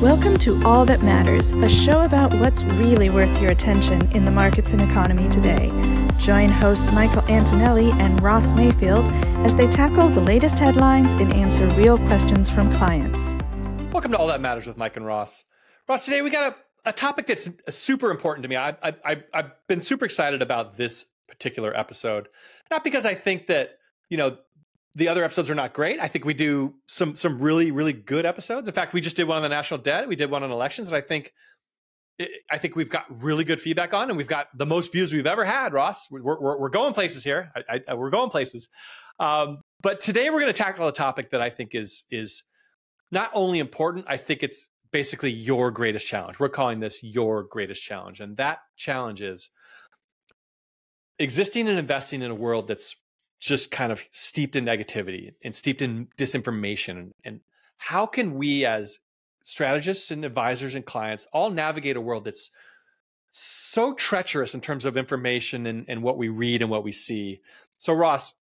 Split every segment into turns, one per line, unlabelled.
Welcome to All That Matters, a show about what's really worth your attention in the markets and economy today. Join hosts Michael Antonelli and Ross Mayfield as they tackle the latest headlines and answer real questions from clients.
Welcome to All That Matters with Mike and Ross. Ross, today we got a, a topic that's super important to me. I, I, I've been super excited about this particular episode, not because I think that you know the other episodes are not great. I think we do some some really really good episodes. In fact, we just did one on the national debt. We did one on elections, and I think I think we've got really good feedback on, and we've got the most views we've ever had. Ross, we're we're, we're going places here. I, I, we're going places. Um, but today we're going to tackle a topic that I think is is not only important. I think it's basically your greatest challenge. We're calling this your greatest challenge, and that challenge is existing and investing in a world that's just kind of steeped in negativity and steeped in disinformation. And how can we as strategists and advisors and clients all navigate a world that's so treacherous in terms of information and, and what we read and what we see? So ross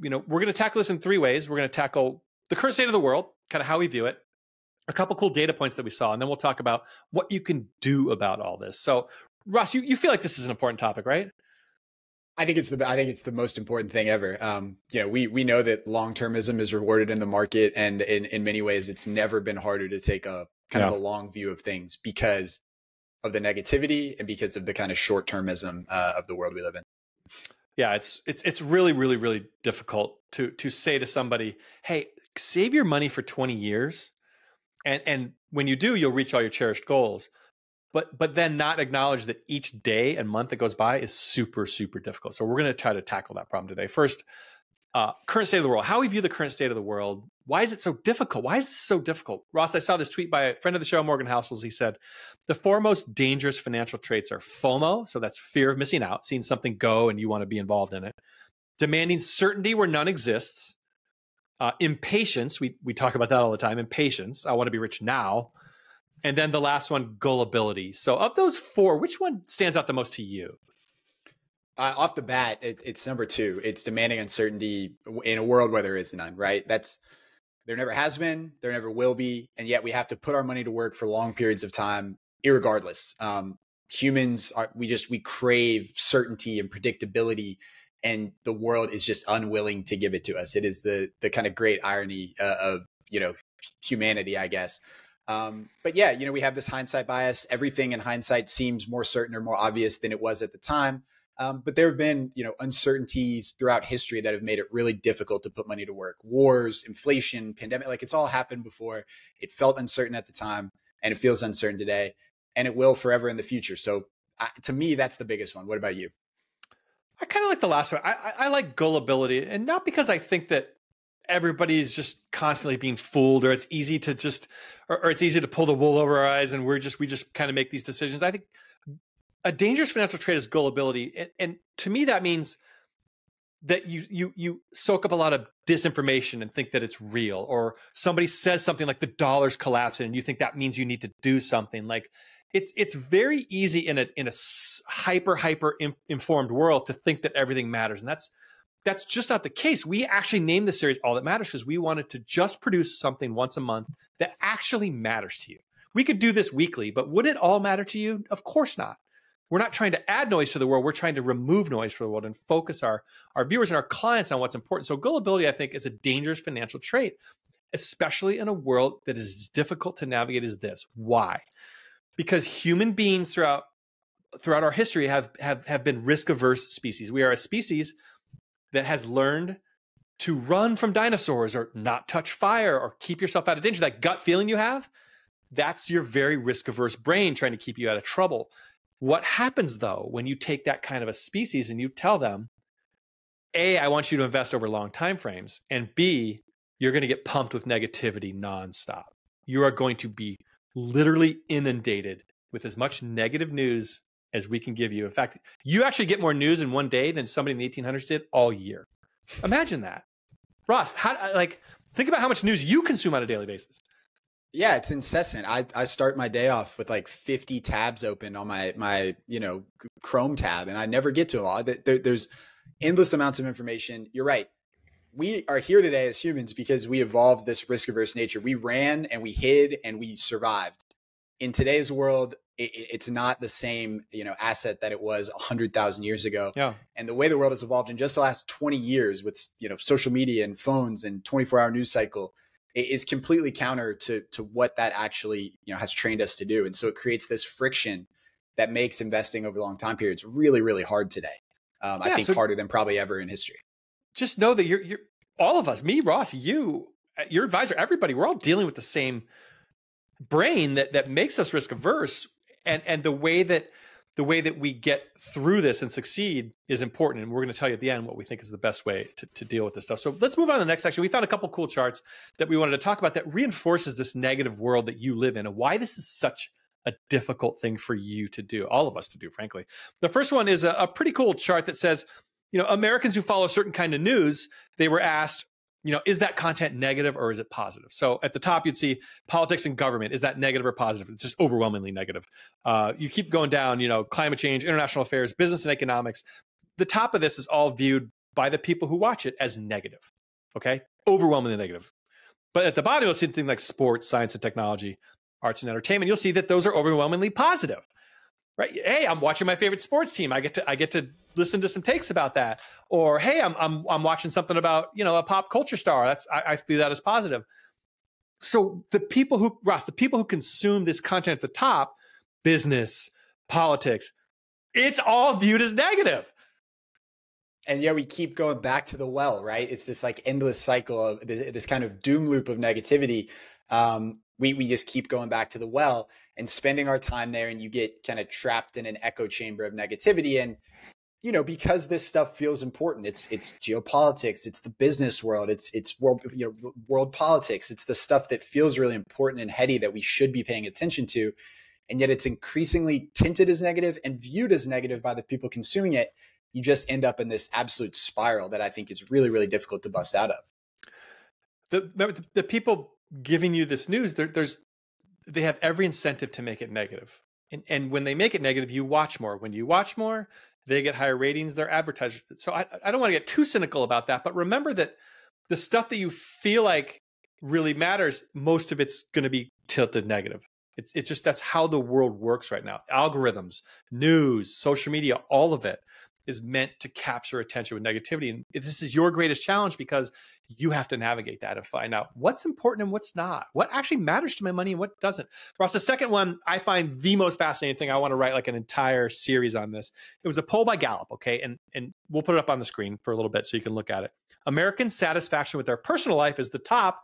you know we're going to tackle this in three ways. We're going to tackle the current state of the world kind of how we view it a couple cool data points that we saw and then we'll talk about what you can do about all this. So ross you, you feel like this is an important topic right
I think it's the I think it's the most important thing ever. Um, you know, we we know that long termism is rewarded in the market, and in in many ways, it's never been harder to take a kind yeah. of a long view of things because of the negativity and because of the kind of short termism uh, of the world we live in.
Yeah, it's it's it's really really really difficult to to say to somebody, "Hey, save your money for twenty years," and and when you do, you'll reach all your cherished goals but but then not acknowledge that each day and month that goes by is super super difficult. So we're going to try to tackle that problem today. First uh, current state of the world. How we view the current state of the world why is it so difficult? Why is this so difficult? Ross i saw this tweet by a friend of the show Morgan Housel's. He said the four most dangerous financial traits are fomo so that's fear of missing out seeing something go and you want to be involved in it demanding certainty where none exists uh, impatience we, we talk about that all the time impatience i want to be rich now and then the last one, gullibility. So, of those four, which one stands out the most to you?
Uh, off the bat, it, it's number two. It's demanding uncertainty in a world where there is none. Right? That's there never has been, there never will be, and yet we have to put our money to work for long periods of time, irregardless. Um, humans are we just we crave certainty and predictability, and the world is just unwilling to give it to us. It is the the kind of great irony uh, of you know humanity, I guess. Um, but yeah, you know, we have this hindsight bias. Everything in hindsight seems more certain or more obvious than it was at the time. Um, but there have been, you know, uncertainties throughout history that have made it really difficult to put money to work. Wars, inflation, pandemic, like it's all happened before. It felt uncertain at the time, and it feels uncertain today, and it will forever in the future. So, I, to me, that's the biggest one. What about you?
I kind of like the last one. I, I, I like gullibility, and not because I think that everybody's just constantly being fooled or it's easy to just or, or, it's easy to pull the wool over our eyes and we're just we just kind of make these decisions. I think a dangerous financial trade is gullibility and, and to me that means that you you you soak up a lot of disinformation and think that it's real or somebody says something like the dollar's collapsing and you think that means you need to do something. Like it's it's very easy in a in a hyper hyper informed world to think that everything matters and that's that's just not the case. We actually named the series All That Matters because we wanted to just produce something once a month that actually matters to you. We could do this weekly, but would it all matter to you? Of course not. We're not trying to add noise to the world. We're trying to remove noise from the world and focus our, our viewers and our clients on what's important. So, gullibility, I think, is a dangerous financial trait, especially in a world that is as difficult to navigate as this. Why? Because human beings throughout throughout our history have have have been risk averse species. We are a species that has learned to run from dinosaurs or not touch fire or keep yourself out of danger, that gut feeling you have, that's your very risk averse brain trying to keep you out of trouble. What happens though when you take that kind of a species and you tell them, A, I want you to invest over long time frames, and B, you're going to get pumped with negativity nonstop. You are going to be literally inundated with as much negative news as we can give you. In fact, you actually get more news in one day than somebody in the 1800s did all year. Imagine that. Ross, how uh, like think about how much news you consume on a daily basis.
Yeah, it's incessant. I, I start my day off with like 50 tabs open on my my you know Chrome tab, and I never get to a lot. There, there's endless amounts of information. You're right. We are here today as humans because we evolved this risk averse nature. We ran and we hid and we survived in today's world, it, it's not the same, you know, asset that it was a hundred thousand years ago.
Yeah.
And the way the world has evolved in just the last 20 years with, you know, social media and phones and 24 hour news cycle is completely counter to, to what that actually, you know, has trained us to do. And so it creates this friction that makes investing over long time periods really, really hard today. Um, yeah, I think so harder than probably ever in history.
Just know that you're, you're all of us, me, Ross, you, uh, your advisor, everybody, we're all dealing with the same brain that that makes us risk averse and and the way that the way that we get through this and succeed is important. And we're going to tell you at the end what we think is the best way to, to deal with this stuff. So let's move on to the next section. We found a couple cool charts that we wanted to talk about that reinforces this negative world that you live in and why this is such a difficult thing for you to do, all of us to do, frankly. The first one is a, a pretty cool chart that says, you know, Americans who follow a certain kind of news, they were asked, you know, is that content negative or is it positive? So at the top, you'd see politics and government. Is that negative or positive? It's just overwhelmingly negative. Uh, you keep going down, you know, climate change, international affairs, business and economics. The top of this is all viewed by the people who watch it as negative. Okay, overwhelmingly negative. But at the bottom, you'll see things like sports, science and technology, arts and entertainment. You'll see that those are overwhelmingly positive right? Hey, I'm watching my favorite sports team. I get to I get to listen to some takes about that. Or hey, I'm I'm I'm watching something about you know a pop culture star. That's I, I view that as positive. So the people who Ross, the people who consume this content at the top, business, politics, it's all viewed as negative.
And yeah, we keep going back to the well, right? It's this like endless cycle of this, this kind of doom loop of negativity. Um, we we just keep going back to the well and spending our time there and you get kind of trapped in an echo chamber of negativity and you know because this stuff feels important it's it's geopolitics it's the business world it's it's world you know world politics it's the stuff that feels really important and heady that we should be paying attention to and yet it's increasingly tinted as negative and viewed as negative by the people consuming it you just end up in this absolute spiral that i think is really really difficult to bust out of
the the people giving you this news there's they have every incentive to make it. And, and when they make it negative, you watch more. When you watch more, they get higher ratings, their advertisers. So I, I don't want to get too cynical about that, but remember that the stuff that you feel like really matters, most of it's going to be tilted negative. It's, it's just that's how the world works right now. Algorithms, news, social media, all of it is meant to capture attention with negativity. And this is your greatest challenge because you have to navigate that and find out what's important and what's not, what actually matters to my money and what doesn't. Ross, the second one I find the most fascinating thing. I want to write like an entire series on this. It was a poll by Gallup, okay, and and we'll put it up on the screen for a little bit so you can look at it. American satisfaction with their personal life is the top,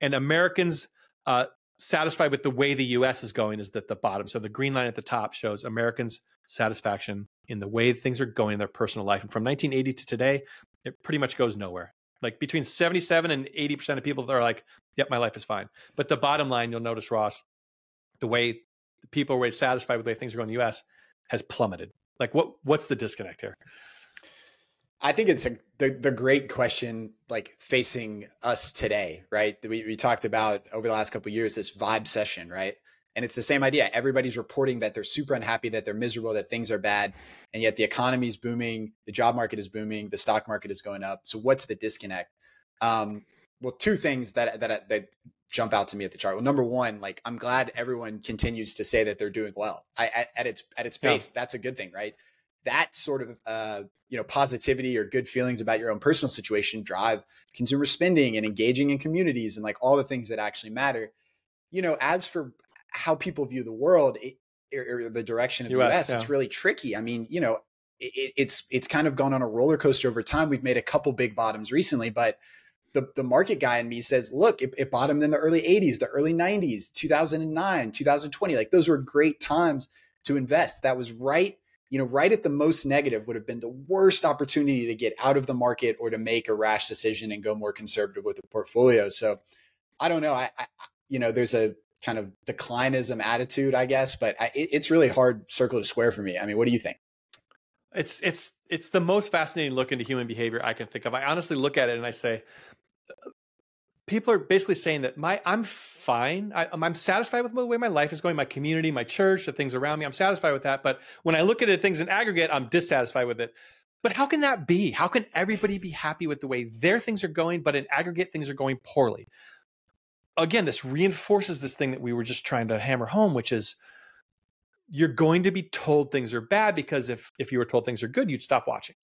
and Americans uh, satisfied with the way the U.S. is going is at the bottom. So the green line at the top shows Americans' satisfaction in the way things are going in their personal life. And from 1980 to today, it pretty much goes nowhere. Like between 77 and 80% of people are like, yep, my life is fine. But the bottom line, you'll notice, Ross, the way people are really satisfied with the way things are going in the US has plummeted. Like what what's the disconnect here?
I think it's a, the the great question, like facing us today, right? We, we talked about over the last couple years this vibecession, right? And it's the same idea. Everybody's reporting that they're super unhappy, that they're miserable, that things are bad. And yet the economy is booming, the job market is booming, the stock market is going up. So what's the disconnect? Um, well, two things that, that, that jump out to me at the chart. Well, number one, like I'm glad everyone continues to say that they're doing well. I, at, at its, at its pace, yeah. that's a good thing, right? That sort of, uh, you know, positivity or good feelings about your own personal situation drive consumer spending and engaging in communities and like all the things that actually matter you know, as for how people view the world it, or, or, the direction of US, the US, yeah. it's really tricky. I mean, you know, it, it's it's kind of gone on a roller coaster over time. We've made a couple big bottoms recently, but the, the market guy in me says, look, it, it bottomed in the early 80s, the early 90s, 2009, 2020. Like those were great times to invest. That was right, you know, right at the most negative would have been the worst opportunity to get out of the market or to make a rash decision and go more conservative with the portfolio. So I don't know. I, I you know, there's a kind of declinism attitude, I guess. But I, it, it's really hard circle to square for me. I mean, what do you think?
It's it's it's the most fascinating look into human behavior I can think of. I honestly look at it and I say, people are basically saying that my I'm fine. I, um, I'm satisfied with the way my life is going, my community, my church, the things around me. I'm satisfied with that. But when I look at it, things in aggregate, I'm dissatisfied with it. But how can that be? How can everybody be happy with the way their things are going, but in aggregate things are going poorly? again, this reinforces this thing that we were just trying to hammer home, which is you're going to be told things are bad because if if you were told things are good, you'd stop watching.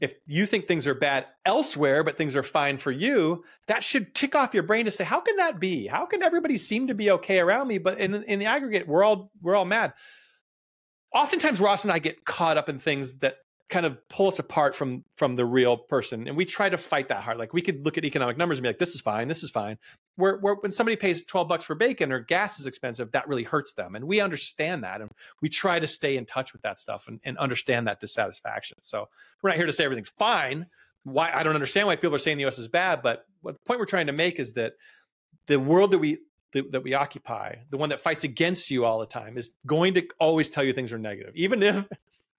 If you think things are bad elsewhere, but things are fine for you, that should tick off your brain to say, how can that be? How can everybody seem to be okay around me, but in in the aggregate, we're all we're all mad. Oftentimes, Ross and I get caught up in things that kind of pull us apart from from the real person. And we try to fight that hard. Like we could look at economic numbers and be like this is fine this is fine. Where, where when somebody pays 12 bucks for bacon or gas is expensive that really hurts them. And we understand that and we try to stay in touch with that stuff and, and understand that dissatisfaction. So we're not here to say everything's fine. Why i don't understand why people are saying the us is bad but what the point we're trying to make is that the world that we that we occupy, the one that fights against you all the time, is going to always tell you things are negative, even if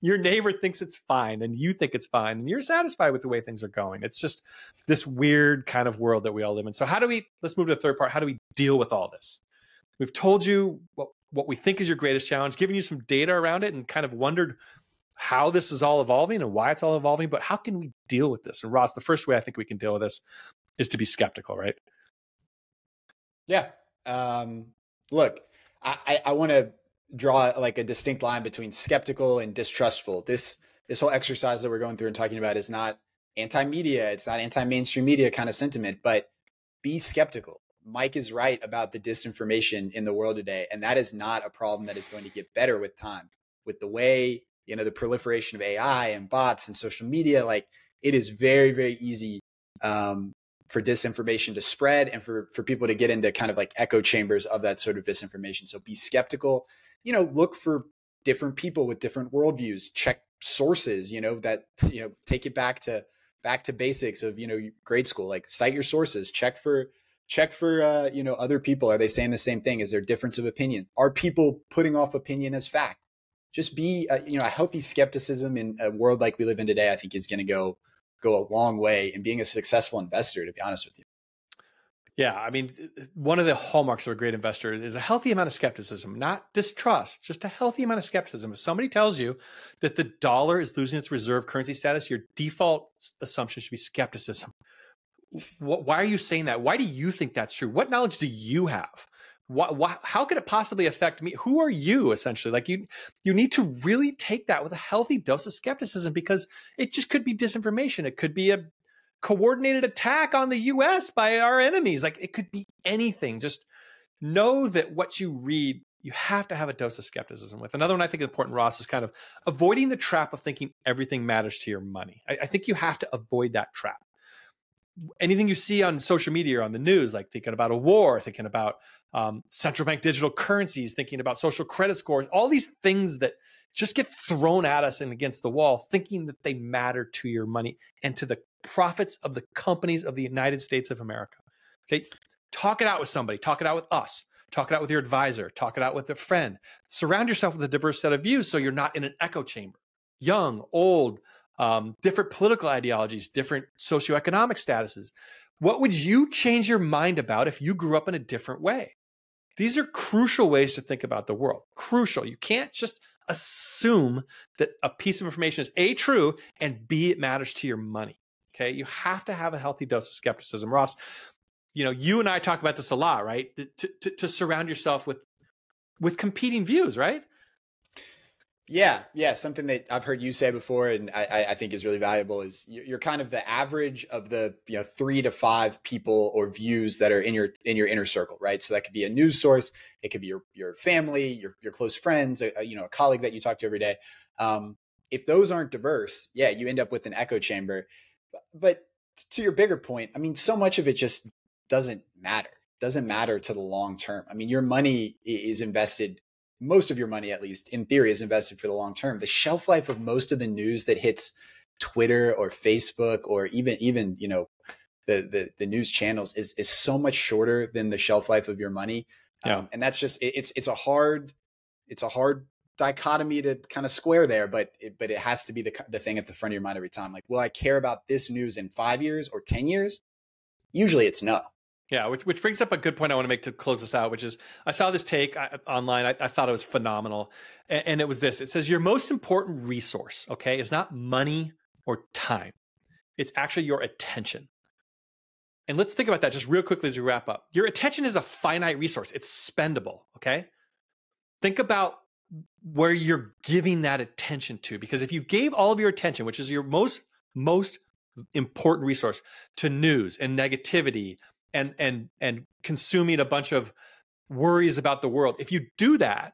your neighbor thinks it's fine and you think it's fine and you're satisfied with the way things are going. It's just this weird kind of world that we all live in. So how do we let's move to the third part. How do we deal with all this? We've told you what what we think is your greatest challenge, given you some data around it and kind of wondered how this is all evolving and why it's all evolving, but how can we deal with this? And Ross, the first way I think we can deal with this is to be skeptical, right?
Yeah. Um, look, I, I, I want to draw like a distinct line between skeptical and distrustful. This this whole exercise that we're going through and talking about is not anti-media, it's not anti-mainstream media kind of sentiment, but be skeptical. Mike is right about the disinformation in the world today, and that is not a problem that is going to get better with time. With the way, you know, the proliferation of AI and bots and social media, like it is very, very easy um, for disinformation to spread and for for people to get into kind of like echo chambers of that sort of disinformation. So be skeptical you know, look for different people with different worldviews, check sources, you know, that, you know, take it back to, back to basics of, you know, grade school, like cite your sources, check for, check for, uh, you know, other people. Are they saying the same thing? Is there difference of opinion? Are people putting off opinion as fact? Just be, uh, you know, a healthy skepticism in a world like we live in today, I think is going to go, go a long way in being a successful investor, to be honest with you.
Yeah, I mean, one of the hallmarks of a great investor is a healthy amount of skepticism, not distrust, just a healthy amount of skepticism. If somebody tells you that the dollar is losing its reserve currency status, your default assumption should be skepticism. Why are you saying that? Why do you think that's true? What knowledge do you have? Why, why, how could it possibly affect me? Who are you essentially? Like you, you need to really take that with a healthy dose of skepticism because it just could be disinformation. It could be a coordinated attack on the US by our enemies. Like it could be anything. Just know that what you read, you have to have a dose of skepticism with. Another one I think is important, Ross, is kind of avoiding the trap of thinking everything matters to your money. I, I think you have to avoid that trap. Anything you see on social media or on the news, like thinking about a war, thinking about um, central bank digital currencies, thinking about social credit scores, all these things that just get thrown at us and against the wall, thinking that they matter to your money and to the profits of the companies of the United States of America. Okay. Talk it out with somebody, talk it out with us, talk it out with your advisor, talk it out with a friend. Surround yourself with a diverse set of views so you're not in an echo chamber. Young, old, um, different political ideologies, different socioeconomic statuses. What would you change your mind about if you grew up in a different way? These are crucial ways to think about the world. Crucial. You can't just assume that a piece of information is A, true, and B, it matters to your money. Okay. You have to have a healthy dose of skepticism. Ross, you know, you and I talk about this a lot, right? To, to, to surround yourself with with competing views, right?
Yeah, yeah. Something that I've heard you say before, and I, I think is really valuable is you're kind of the average of the you know three to five people or views that are in your in your inner circle, right? So that could be a news source, it could be your your family, your your close friends, a, a you know a colleague that you talk to every day. Um, if those aren't diverse, yeah, you end up with an echo chamber but to your bigger point, I mean, so much of it just doesn't matter. Doesn't matter to the long term. I mean, your money is invested, most of your money, at least in theory, is invested for the long term. The shelf life of most of the news that hits Twitter or Facebook or even even you know the the, the news channels is is so much shorter than the shelf life of your money. Yeah. Um, and that's just it, it's it's a hard it's a hard dichotomy to kind of square there, but it, but it has to be the the thing at the front of your mind every time. Like, will I care about this news in five years or ten years? Usually, it's no.
Yeah, which which brings up a good point I want to make to close this out, which is I saw this take uh, online. I, I thought it was phenomenal, and, and it was this. It says your most important resource, okay, is not money or time. It's actually your attention. and let's think about that just real quickly as we wrap up. Your attention is a finite resource, it's spendable. Okay. Think about where you're giving that attention to. Because if you gave all of your attention, which is your most, most important resource, to news and negativity and and and consuming a bunch of worries about the world, if you do that,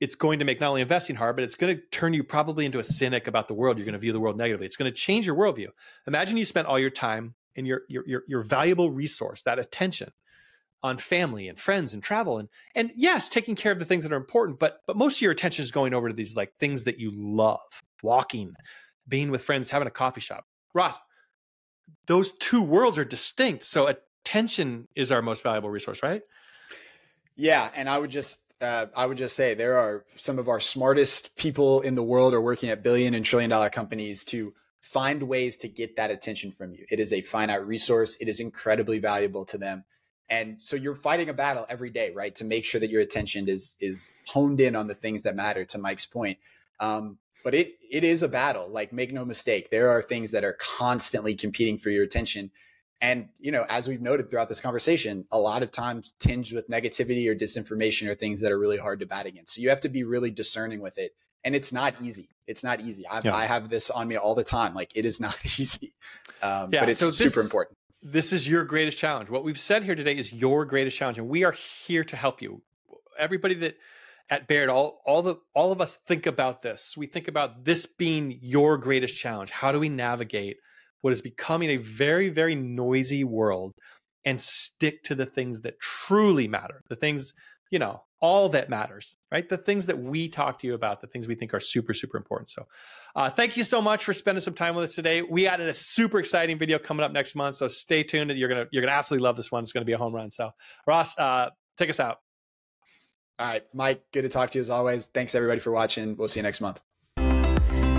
it's going to make not only investing hard, but it's going to turn you probably into a cynic about the world. You're going to view the world negatively. It's going to change your worldview. Imagine you spent all your time and your, your your your valuable resource, that attention, on family and friends and travel and and yes, taking care of the things that are important, but but most of your attention is going over to these like things that you love, walking, being with friends, having a coffee shop. Ross, those two worlds are distinct. So attention is our most valuable resource, right?
Yeah, and I would just uh, I would just say there are some of our smartest people in the world are working at billion and trillion dollar companies to find ways to get that attention from you. It is a finite resource. It is incredibly valuable to them. And so you're fighting a battle every day, right? To make sure that your attention is is honed in on the things that matter to Mike's point. Um, but it it is a battle. Like make no mistake, there are things that are constantly competing for your attention. And you know, as we've noted throughout this conversation, a lot of times tinged with negativity or disinformation or things that are really hard to bat against. So you have to be really discerning with it and it's not easy. It's not easy. Yeah. i have this on me all the time. Like it is not easy, um, yeah, but it's so this, super important.
This is your greatest challenge. What we've said here today is your greatest challenge, and we are here to help you. Everybody that at Baird, all all the all of us think about this. We think about this being your greatest challenge. How do we navigate what is becoming a very very noisy world and stick to the things that truly matter, the things you know all that matters, right? The things that we talk to you about, the things we think are super, super important. So, uh, thank you so much for spending some time with us today. We added a super exciting video coming up next month, so stay tuned. You're gonna you're gonna absolutely love this one. It's gonna be a home run. So, Ross, uh, take us out.
All right, Mike. Good to talk to you as always. Thanks everybody for watching. We'll see you next month.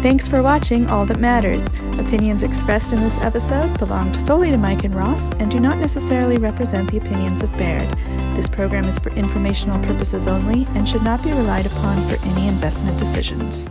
Thanks for watching All That Matters. Opinions expressed in this episode belong solely to Mike and Ross and do not necessarily represent the opinions of Baird. This program is for informational purposes only and should not be relied upon for any investment decisions.